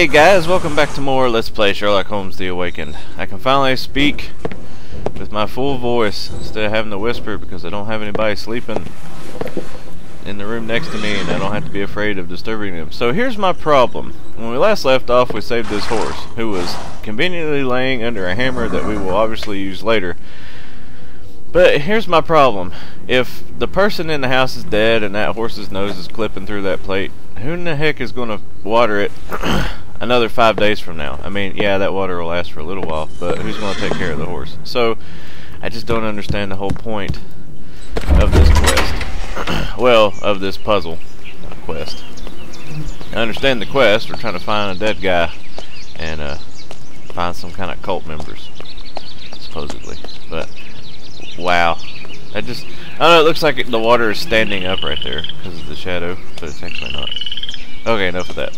Hey guys, welcome back to more Let's Play Sherlock Holmes The Awakened. I can finally speak with my full voice instead of having to whisper because I don't have anybody sleeping in the room next to me and I don't have to be afraid of disturbing them. So here's my problem. When we last left off we saved this horse who was conveniently laying under a hammer that we will obviously use later. But here's my problem. If the person in the house is dead and that horse's nose is clipping through that plate, who in the heck is going to water it another five days from now? I mean, yeah, that water will last for a little while, but who's going to take care of the horse? So, I just don't understand the whole point of this quest. well, of this puzzle, not quest. I understand the quest. We're trying to find a dead guy and uh, find some kind of cult members, supposedly. But, wow. I just, I don't know, it looks like the water is standing up right there because of the shadow, but it's actually not. Okay, enough of that.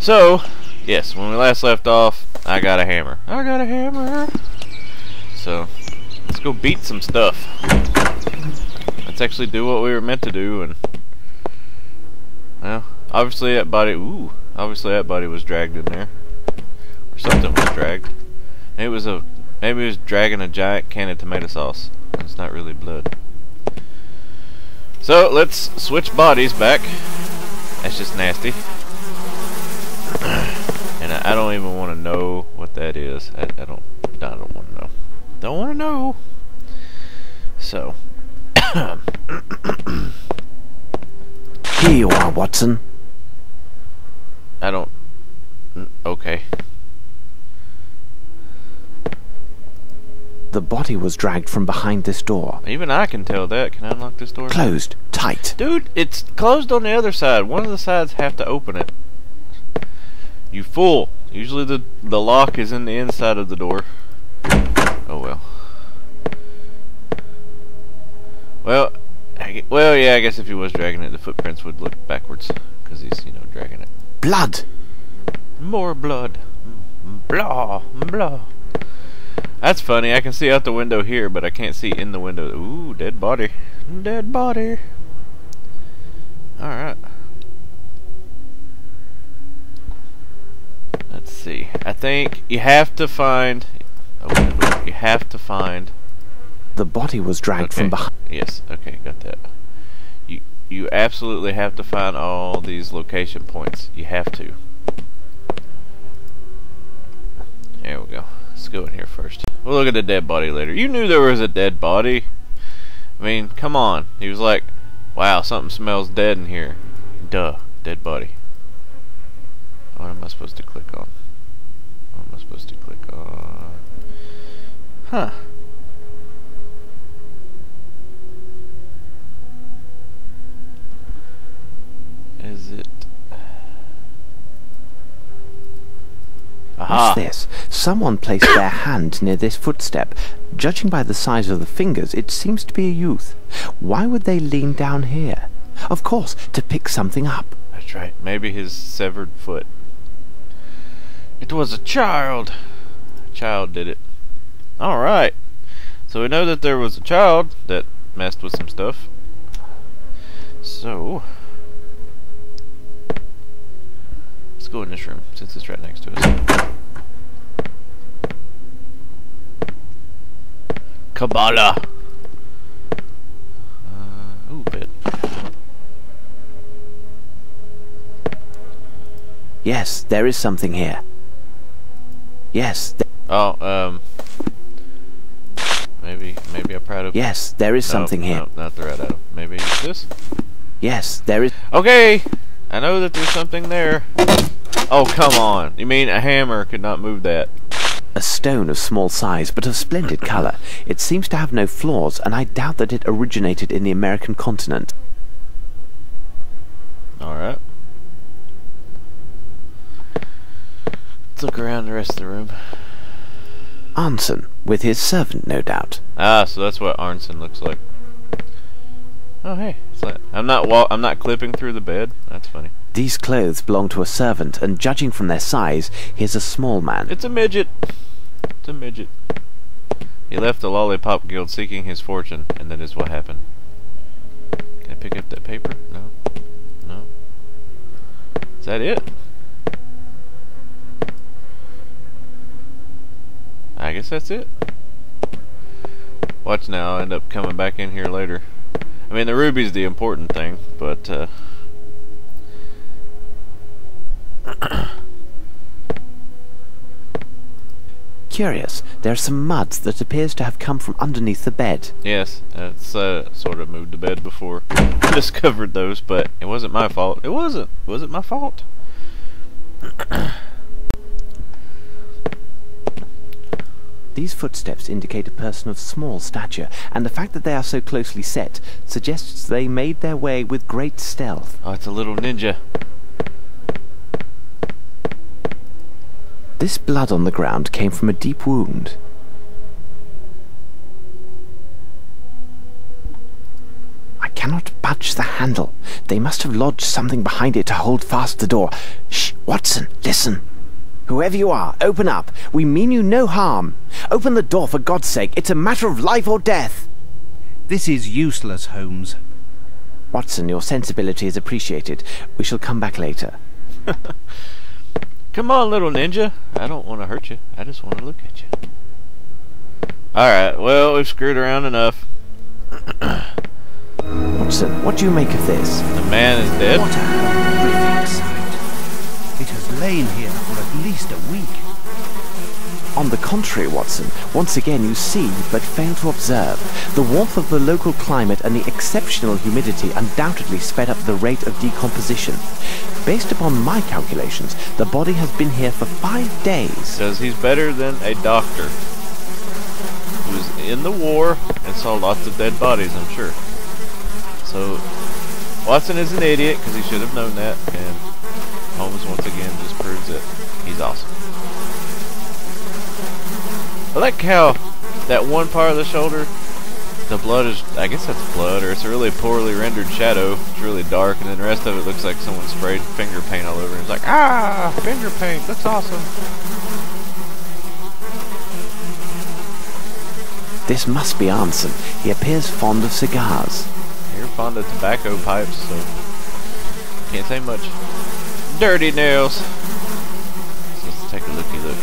So, yes, when we last left off, I got a hammer. I got a hammer! So, let's go beat some stuff. Let's actually do what we were meant to do, and... Well, obviously that body... Ooh! Obviously that body was dragged in there. Or something was dragged. It was a... Maybe it was dragging a giant can of tomato sauce. It's not really blood. So, let's switch bodies back. That's just nasty. I, don't even want to know what that is. I, I don't. I don't want to know. Don't want to know. So. Here you are, Watson. I don't. Okay. The body was dragged from behind this door. Even I can tell that. Can I unlock this door? Closed. Tight. Dude, it's closed on the other side. One of the sides have to open it. You fool. Usually the, the lock is in the inside of the door. Oh well. Well, I, well, yeah, I guess if he was dragging it, the footprints would look backwards. Because he's, you know, dragging it. Blood! More blood. Blah, blah. That's funny. I can see out the window here, but I can't see in the window. Ooh, dead body. Dead body. Alright. Let's see. I think you have to find... Oh, you have to find... The body was dragged okay. from behind... Yes, okay, got that. You, you absolutely have to find all these location points. You have to. There we go. Let's go in here first. We'll look at the dead body later. You knew there was a dead body. I mean, come on. He was like, wow, something smells dead in here. Duh, dead body. What am I supposed to click on? I supposed to click on? Huh. Is it... Aha. What's this? Someone placed their hand near this footstep. Judging by the size of the fingers, it seems to be a youth. Why would they lean down here? Of course, to pick something up. That's right. Maybe his severed foot. It was a child. A child did it. Alright. So we know that there was a child that messed with some stuff. So... Let's go in this room, since it's right next to us. Kabbalah! Uh, ooh, bed. Yes, there is something here. Yes. Oh, um... Maybe, maybe I pried open... Yes, there is something here. No, not the right item. Maybe this? Yes, there is... Okay! I know that there's something there. Oh, come on. You mean a hammer could not move that? A stone of small size, but of splendid colour. It seems to have no flaws, and I doubt that it originated in the American continent. Alright. Let's look around the rest of the room. Arnson, with his servant, no doubt. Ah, so that's what Arnson looks like. Oh, hey. Like, I'm not wa I'm not clipping through the bed. That's funny. These clothes belong to a servant, and judging from their size, he is a small man. It's a midget. It's a midget. He left the Lollipop Guild seeking his fortune, and that is what happened. Can I pick up that paper? No. No. Is that it? Guess that's it. Watch now, I'll end up coming back in here later. I mean, the ruby's the important thing, but, uh... Curious, there's some mud that appears to have come from underneath the bed. Yes, it's uh, sort of moved the bed before I discovered those, but it wasn't my fault. It wasn't. Was it my fault? These footsteps indicate a person of small stature, and the fact that they are so closely set suggests they made their way with great stealth. Oh, it's a little ninja. This blood on the ground came from a deep wound. I cannot budge the handle. They must have lodged something behind it to hold fast the door. Shh, Watson, listen. Whoever you are, open up. We mean you no harm. Open the door for God's sake. It's a matter of life or death. This is useless, Holmes. Watson, your sensibility is appreciated. We shall come back later. Come on, little ninja. I don't want to hurt you. I just want to look at you. Alright, well, we've screwed around enough. Watson, what do you make of this? The man is dead. What a horrific sight. It has lain here for at least a week. On the contrary, Watson, once again you see but fail to observe. The warmth of the local climate and the exceptional humidity undoubtedly sped up the rate of decomposition. Based upon my calculations, the body has been here for five days. Says he's better than a doctor. Who was in the war and saw lots of dead bodies, I'm sure. So, Watson is an idiot because he should have known that, and Holmes once again just proves that he's awesome. I like how that one part of the shoulder, the blood is, I guess that's blood, or it's a really poorly rendered shadow. It's really dark, and then the rest of it looks like someone sprayed finger paint all over it. It's like, ah, finger paint, that's awesome. This must be Arnson. He appears fond of cigars. You're fond of tobacco pipes, so can't say much. Dirty nails. So let's take a looky look.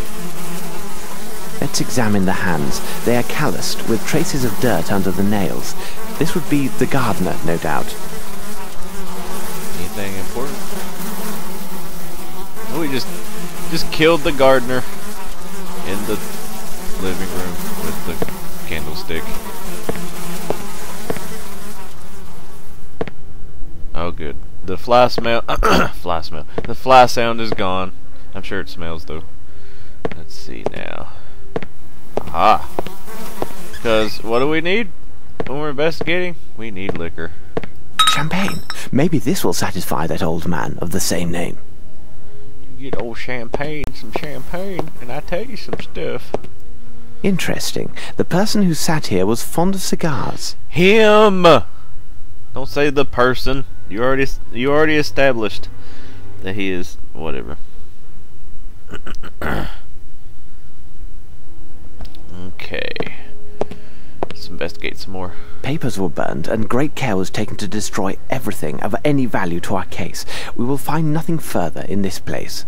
Let's examine the hands. They are calloused, with traces of dirt under the nails. This would be the gardener, no doubt. Anything important? Oh, we just just killed the gardener in the living room with the candlestick. Oh, good. The fly smell, fly smell. The fly sound is gone. I'm sure it smells though. Let's see now. Aha. Because what do we need when we're investigating? We need liquor. Champagne. Maybe this will satisfy that old man of the same name. You get old champagne, some champagne, and I tell you some stuff. Interesting. The person who sat here was fond of cigars. Him. Don't say the person. You already you already established that he is whatever. okay. Let's investigate some more. Papers were burned, and great care was taken to destroy everything of any value to our case. We will find nothing further in this place.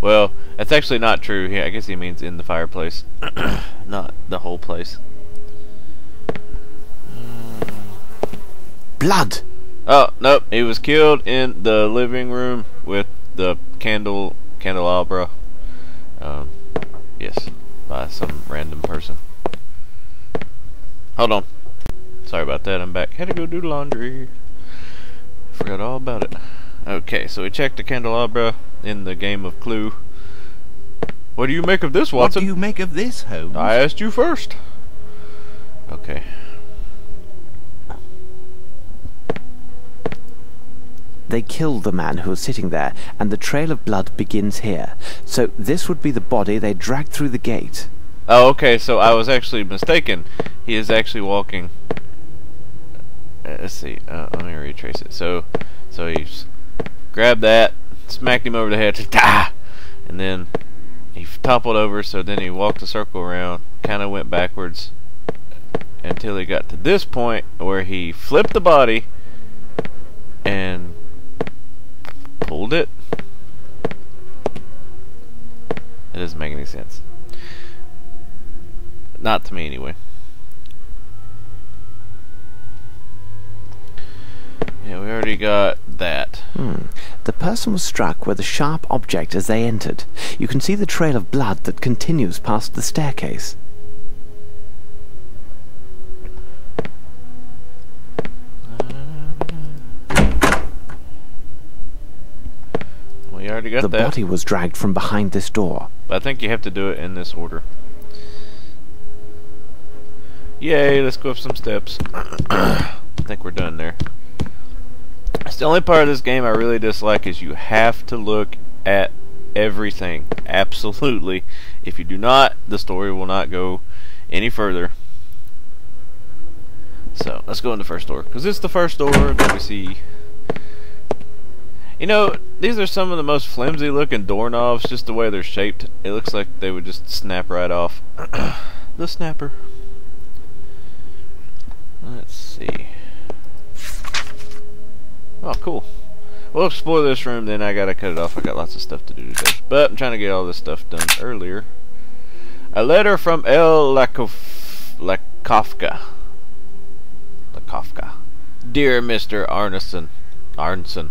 Well, that's actually not true. Here, I guess he means in the fireplace, not the whole place. Blood! Oh, nope. He was killed in the living room with the candle candelabra. Um, yes, by some random person. Hold on. Sorry about that. I'm back. Had to go do laundry. Forgot all about it. Okay, so we checked the candelabra in the game of Clue. What do you make of this, Watson? What do you make of this, Holmes? I asked you first. Okay. They killed the man who was sitting there, and the trail of blood begins here. So this would be the body they dragged through the gate. Oh, okay, so I was actually mistaken. He is actually walking. Uh, let's see. Uh, let me retrace it. So, so he grabbed that, smacked him over the head, ah! and then he toppled over. So then he walked a circle around, kind of went backwards until he got to this point where he flipped the body and it. It doesn't make any sense. Not to me, anyway. Yeah, we already got that. Hmm. The person was struck with a sharp object as they entered. You can see the trail of blood that continues past the staircase. We already got the that. body was dragged from behind this door. I think you have to do it in this order. Yay, let's go up some steps. I think we're done there. It's the only part of this game I really dislike is you have to look at everything. Absolutely. If you do not, the story will not go any further. So, let's go in the first door. Because it's the first door that we see. You know, these are some of the most flimsy looking doorknobs, just the way they're shaped. It looks like they would just snap right off. the snapper. Let's see. Oh, cool. We'll explore this room, then I gotta cut it off. I got lots of stuff to do today. But I'm trying to get all this stuff done earlier. A letter from L. Lakof Lakofka. Lakofka. Dear Mr. Arneson. Arneson.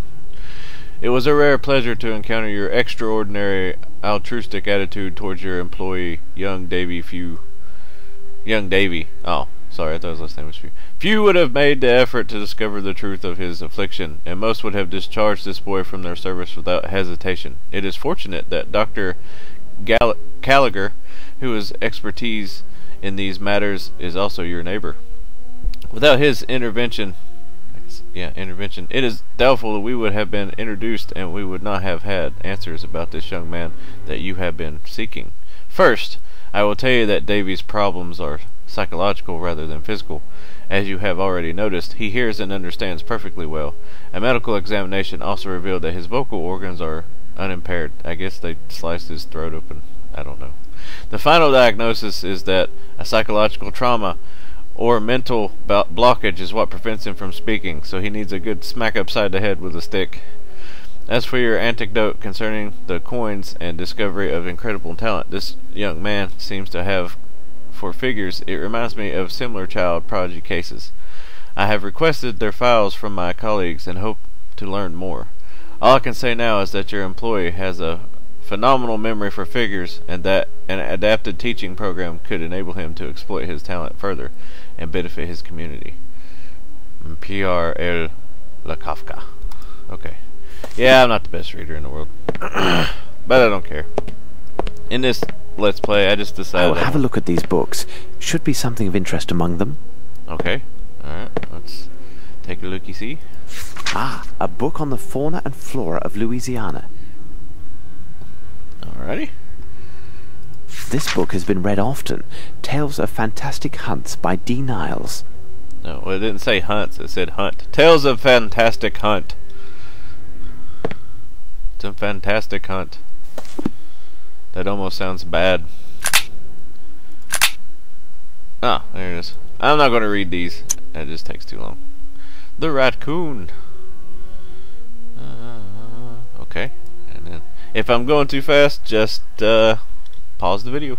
It was a rare pleasure to encounter your extraordinary altruistic attitude towards your employee, young Davy Few. Young Davy. Oh, sorry, I thought his last name was Few. Few would have made the effort to discover the truth of his affliction, and most would have discharged this boy from their service without hesitation. It is fortunate that Dr. Gall Gallagher, who has expertise in these matters, is also your neighbor. Without his intervention, yeah, intervention, it is doubtful that we would have been introduced and we would not have had answers about this young man that you have been seeking. First, I will tell you that Davy's problems are psychological rather than physical. As you have already noticed, he hears and understands perfectly well. A medical examination also revealed that his vocal organs are unimpaired. I guess they sliced his throat open. I don't know. The final diagnosis is that a psychological trauma or mental blockage is what prevents him from speaking, so he needs a good smack upside the head with a stick. As for your anecdote concerning the coins and discovery of incredible talent, this young man seems to have for figures, it reminds me of similar child prodigy cases. I have requested their files from my colleagues and hope to learn more. All I can say now is that your employee has a phenomenal memory for figures and that an adapted teaching program could enable him to exploit his talent further and benefit his community. Pierre L. Lakofka. Okay. Yeah, I'm not the best reader in the world. but I don't care. In this Let's Play, I just decided... Oh, have a look at these books. Should be something of interest among them. Okay. Alright, let's take a looky-see. Ah, a book on the fauna and flora of Louisiana. Alrighty. This book has been read often. Tales of Fantastic Hunts by D. Niles. No, it didn't say hunts, it said hunt. Tales of Fantastic Hunt. It's a fantastic hunt. That almost sounds bad. Ah, there it is. I'm not going to read these. It just takes too long. The raccoon. Uh, okay. And then, if I'm going too fast, just uh, pause the video.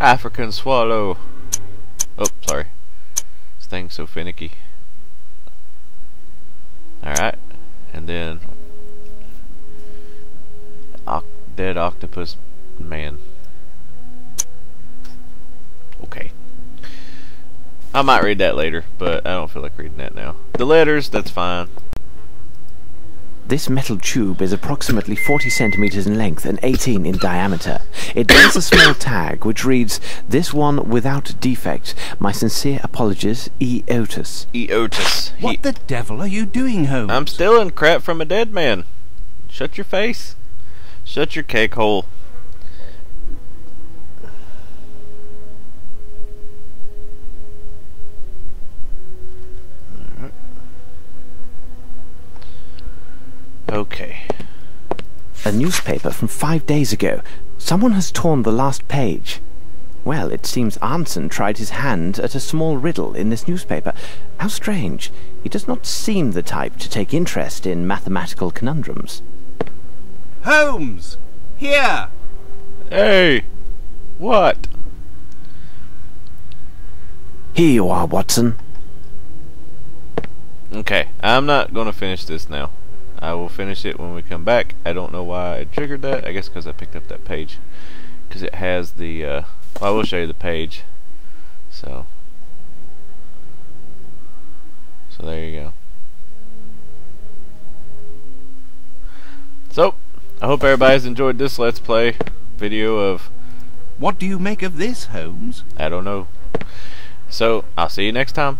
African swallow. Oh, sorry. This thing's so finicky. Alright. And then dead octopus man. Okay. I might read that later, but I don't feel like reading that now. The letters, that's fine. This metal tube is approximately 40 centimeters in length and 18 in diameter. It bears a small tag which reads, This one without defect. My sincere apologies, E. Otis. E. Otis. What he the devil are you doing, Holmes? I'm stealing crap from a dead man. Shut your face. Shut your cake hole. Okay. A newspaper from five days ago. Someone has torn the last page. Well, it seems Arnson tried his hand at a small riddle in this newspaper. How strange. He does not seem the type to take interest in mathematical conundrums. Holmes! Here! Hey! What? Here you are, Watson. Okay, I'm not going to finish this now. I will finish it when we come back. I don't know why I triggered that. I guess because I picked up that page. Because it has the, uh, well, I will show you the page. So, so there you go. So, I hope everybody's enjoyed this Let's Play video of, What do you make of this, Holmes? I don't know. So, I'll see you next time.